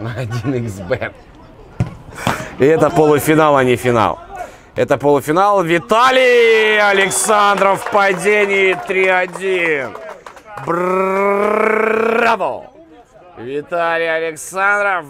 на 1xbet. И это полуфинал, а не финал. Это полуфинал. Виталий Александров в падении 3-1. Браво! Виталий Александров